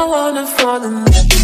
I wanna fall in love